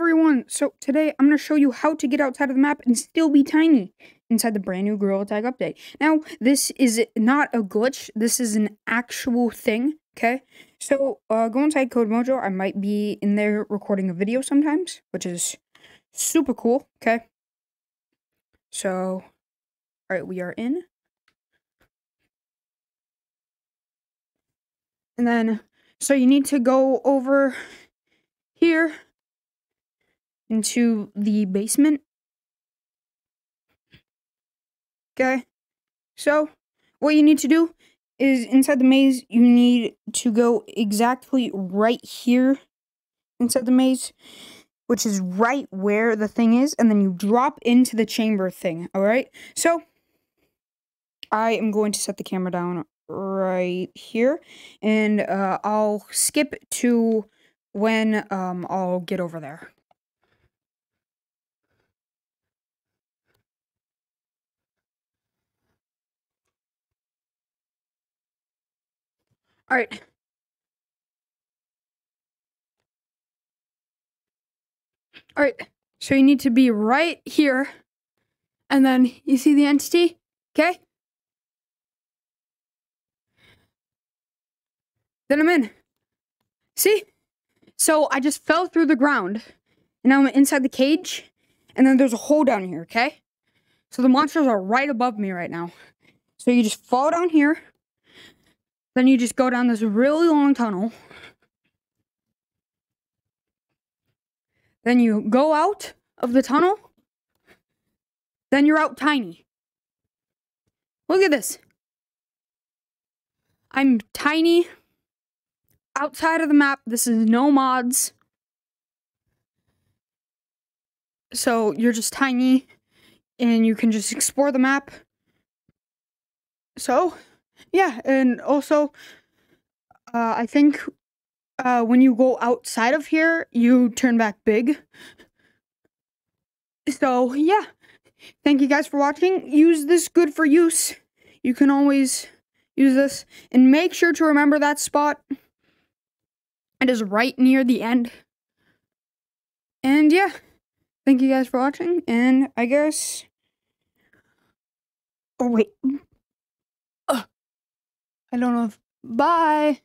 everyone! So today I'm going to show you how to get outside of the map and still be tiny inside the brand new Gorilla Tag update. Now, this is not a glitch, this is an actual thing, okay? So, uh, go inside Code Mojo, I might be in there recording a video sometimes, which is super cool, okay? So, alright, we are in. And then, so you need to go over here into the basement. Okay. So, what you need to do is inside the maze, you need to go exactly right here inside the maze, which is right where the thing is, and then you drop into the chamber thing. All right. So, I am going to set the camera down right here, and uh, I'll skip to when um, I'll get over there. All right. All right. So you need to be right here. And then you see the entity? Okay? Then I'm in. See? So I just fell through the ground. And now I'm inside the cage. And then there's a hole down here, okay? So the monsters are right above me right now. So you just fall down here. Then you just go down this really long tunnel. Then you go out of the tunnel. Then you're out tiny. Look at this. I'm tiny. Outside of the map, this is no mods. So you're just tiny and you can just explore the map. So, yeah, and also, uh, I think uh, when you go outside of here, you turn back big. So, yeah. Thank you guys for watching. Use this good for use. You can always use this. And make sure to remember that spot. It is right near the end. And yeah. Thank you guys for watching. And I guess... Oh, wait. I don't know if. Bye.